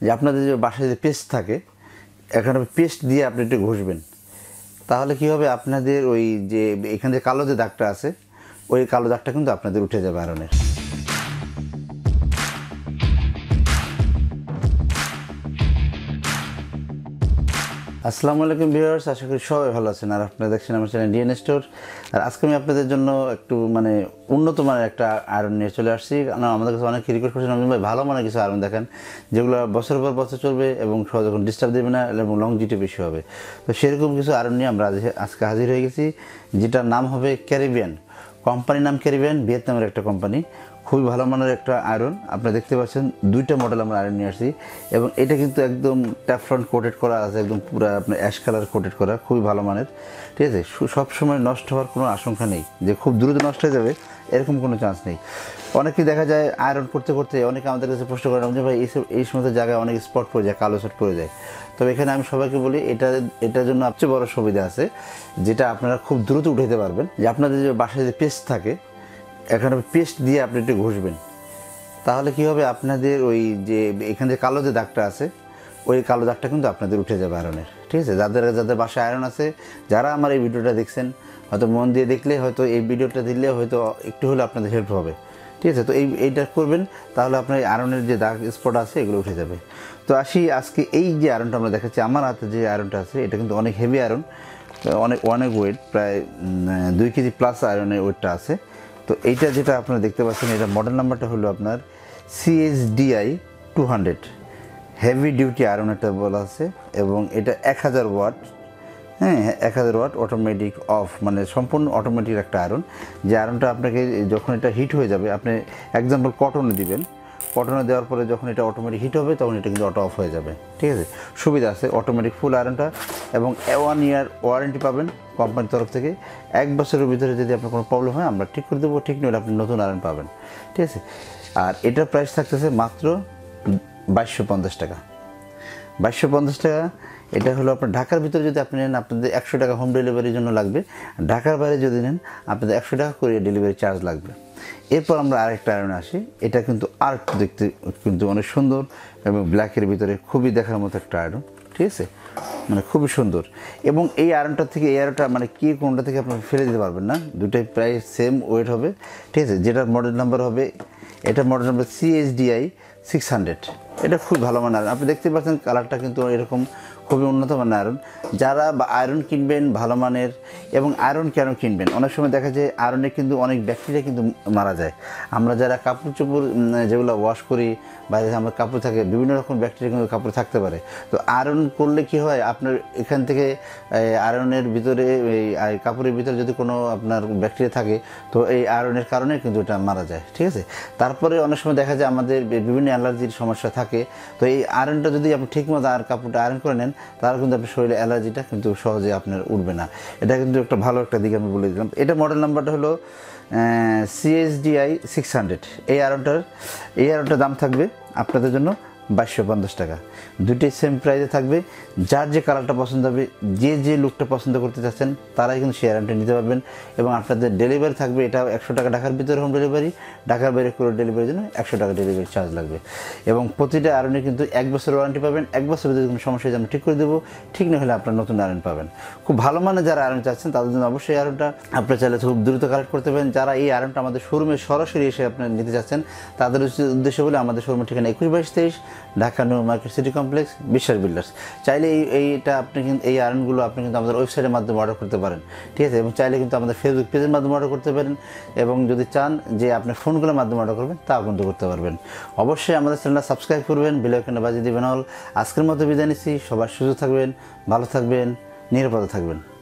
যে আপনাদের যে বাসায় যে পেস্ট থাকে, এখানে পেস্ট দিয়ে আপনি একটু ঘষবেন। তাহলে কি হবে? আপনাদের ওই যে, এখানে যে কালো যে দাগটা আছে, ওই কালো দাগটা কিন্তু আপনাদের উঠে যাবে আয়রনের আসসালামু আলাইকুম ভিউয়ার্স, আশা করি সবাই ভালো আছেন আর আপনারা দেখছেন আমার চ্যানেল ডিএন স্টোর। আর আজকে আমি আপনাদের জন্য একটু মানে উন্নত মানের একটা আয়রন নিয়ে চলে আসছি। কারণ আমাদের কাছে অনেক রিকোয়েস্ট করছেন ভাই, ভালো মানের কিছু আয়রন দেখেন, যেগুলো বছর পর বছর চলবে এবং সহজে কোনো ডিস্টার্ব দেবে না, এবং লং জিটে বেশি হবে। তো সেরকম কিছু আয়রন নিয়ে আমরা আজ- আজকে হাজির হয়ে গেছি, যেটার নাম হবে ক্যারিবিয়ান কোম্পানির নাম ক্যারিবিয়ান ভিয়েতনামের একটা কোম্পানি। খুবই ভালো মানের একটা আয়রন আপনারা দেখতে পাচ্ছেন, দুইটা মডেল আমরা আয়রন নিয়ে আসছি। এবং এটা কিন্তু একদম ফ্রন্ট কোটেড করা আছে, একদম পুরো আপনার অ্যাশ কালার কোটেড করা, খুবই ভালো মানের। ঠিক আছে? সবসময় নষ্ট হওয়ার কোনো আশঙ্কা নেই। যে খুব দ্রুত নষ্ট হয়ে যাবে এরকম কোনো চান্স নেই। অনেকেই দেখা যায় আয়রন করতে করতে অনেকে আমাদের কাছে প্রশ্ন করেন যে ভাই, এই সমস্ত জায়গায় অনেক স্পট পড়ে যায়, কালো স্পট পড়ে যায়। তবে এখানে আমি সবাইকে বলি, এটা, এটার জন্য সবচেয়ে বড় সুবিধা আছে, যেটা আপনারা খুব দ্রুত উঠাইতে পারবেন। যে আপনাদের যে বাসায় যে পেস্ট থাকে, এখানে পেস্ট দিয়ে আপনি একটু ঘষবেন। তাহলে কি হবে? আপনাদের ওই যে, এখানে যে কালো যে দাগটা আছে, ওই কালো দাগটা কিন্তু আপনাদের উঠে যাবে আয়রনের ঠিক আছে? যাদের যাদের বাসায় আয়রন আছে, যারা আমার এই ভিডিওটা দেখছেন, হয়তো মন দিয়ে দেখলে, হয়তো এই ভিডিওটা দিলে হয়তো একটু হলে আপনাদের হেল্প হবে। ঠিক আছে? তো এই, এইটা করবেন, তাহলে আপনার এই আয়রনের যে দাগ স্পট আছে, এগুলো উঠে যাবে। তো আসি আজকে এই যে আয়রনটা আমরা দেখাচ্ছি, আমার হাতে যে আয়রনটা আছে, এটা কিন্তু অনেক হেভি আয়রন অনেক অনেক ওয়েট প্রায় দুই কেজি প্লাস আয়রনের ওয়েটটা আছে। তো এইটা যেটা আপনারা দেখতে পাচ্ছেন, এটা মডেল নাম্বারটা হলো আপনার CSDI two hundred heavy duty iron এটা বলা আছে এবং এটা এক হাজার ওয়াট হ্যাঁ এক হাজার ওয়াট অটোমেটিক অফ মানে সম্পূর্ণ অটোমেটিক একটা আয়রন যে আয়রনটা আপনাকে যখন এটা হিট হয়ে যাবে, আপনি এক্সাম্পল কটনে দিবেন। কটনে দেওয়ার পরে যখন এটা অটোমেটিক হিট হবে, তখন এটা কিন্তু অটো অফ হয়ে যাবে। ঠিক আছে? সুবিধা আছে অটোমেটিক ফুল আয়রনটা এবং ওয়ান ইয়ার ওয়ারেন্টি পাবেন কোম্পানির তরফ থেকে। এক বছরের ভিতরে যদি আপনার কোনো প্রবলেম হয়, আমরা ঠিক করে দেবো, ঠিক নইলে আপনি নতুন আয়রন পাবেন। ঠিক আছে? আর এটার প্রাইস থাকতেছে মাত্র বাইশশো পঞ্চাশ টাকা। বাইশশো পঞ্চাশ টাকা, এটা হলো আপনার ঢাকার ভিতরে যদি আপনি নেন, আপনাদের একশো টাকা হোম ডেলিভারির জন্য লাগবে। ঢাকার বাইরে যদি নেন, আপনাদের একশো টাকা করে ডেলিভারি চার্জ লাগবে। এরপর আমরা আরেকটা আয়রনে আসি। এটা কিন্তু আর দেখতে কিন্তু অনেক সুন্দর এবং ব্ল্যাকের ভিতরে খুবই দেখার মতো একটা আয়রন ঠিক আছে? মানে খুবই সুন্দর। এবং এই আয়রনটা থেকে, এই আয়রনটা মানে কি, কোনটা থেকে আপনি ফেলে দিতে পারবেন না? দুটাই প্রায় সেম ওয়েট হবে, ঠিক আছে? যেটার মডেল নাম্বার হবে, এটা model number CSDI six hundred এটা খুব ভালো মানের। আপনি দেখতে পাচ্ছেন কালারটা কিন্তু এরকম খুবই উন্নত মানের আয়রন যারা আয়রন কিনবেন, ভালো মানের, এবং আয়রন কেন কিনবেন? অনেক সময় দেখা যায় আয়রনে কিন্তু অনেক ব্যাকটেরিয়া কিন্তু মারা যায়। আমরা যারা কাপড় চোপড় যেগুলো ওয়াশ করি, বা যে আমার কাপড় থাকে, বিভিন্ন রকম ব্যাকটেরিয়া কিন্তু কাপড় থাকতে পারে। তো আয়রন করলে কি হয়? আপনার এখান থেকে আয়রনের ভিতরে, এই কাপড়ের ভিতরে যদি কোনো আপনার ব্যাকটেরিয়া থাকে, তো এই আয়রনের কারণে কিন্তু এটা মারা যায়। ঠিক আছে? তারপরে অনেক সময় দেখা যায় আমাদের বিভিন্ন অ্যালার্জির সমস্যা থাকে। তো এই আয়রনটা যদি আপনি ঠিকমতো আর কাপড়টা আয়রন করে নেন তাহলে কিন্তু আপনার শরীরে অ্যালার্জিটা কিন্তু সহজে আপনার উঠবে না। এটা কিন্তু একটা ভালো একটা দিক আমি বলে দিলাম। এটা মডেল নাম্বারটা হলো সিএসডিআই সিক্স হান্ড্রেড এই আয়রনটার এই আয়রনটার দাম থাকবে আপনাদের জন্য বাইশশো পঞ্চাশ টাকা। দুটি সেম প্রাইসে থাকবে। যার যে কালারটা পছন্দ হবে, যে যে লুকটা পছন্দ করতে চাচ্ছেন, তারাই কিন্তু সেই আয়রনটা নিতে পারবেন। এবং আপনাদের ডেলিভারি থাকবে, এটা একশো টাকা ঢাকার ভিতরে হোম ডেলিভারি ঢাকার বাইরে করে ডেলিভারির জন্য একশো টাকা ডেলিভারি চার্জ লাগবে। এবং প্রতিটা আয়রনে কিন্তু এক বছর ওয়ারেন্টি পাবেন, এক বছর যদি কোনো সমস্যা হয় আমরা ঠিক করে দেবো। ঠিক না হলে আপনার নতুন আয়রন পাবেন। খুব ভালো মানে যারা আয়রন চাচ্ছেন, তাদের জন্য অবশ্যই আয়রনটা আপনার চাইলে খুব দ্রুত কালেক্ট করতে পারেন। যারা এই আয়রনটা আমাদের শোরুমে সরাসরি এসে আপনার নিতে চাচ্ছেন, তাদের উদ্দেশ্য বলে আমাদের শোরুমের ঠিকানা একুশ বাইশ তেইশ Dhaka new market city complex Biswas builders. চাইলে এই এইটা আপনি কিন্তু এই আয়রনগুলো আপনি কিন্তু আমাদের ওয়েবসাইটের মাধ্যমে অর্ডার করতে পারেন। ঠিক আছে? এবং চাইলে কিন্তু আমাদের ফেসবুক পেজের মাধ্যমে অর্ডার করতে পারেন। এবং যদি চান যে আপনি ফোনগুলোর মাধ্যমে অর্ডার করবেন, তাও কিন্তু করতে পারবেন। অবশ্যই আমাদের চ্যানেলটা সাবস্ক্রাইব করবেন বেলাইকনে বাজিয়ে দেবেন অল আজকের মতো বিদায় নিচ্ছি। সবার সুযোগ থাকবেন, ভালো থাকবেন, নিরাপদে থাকবেন।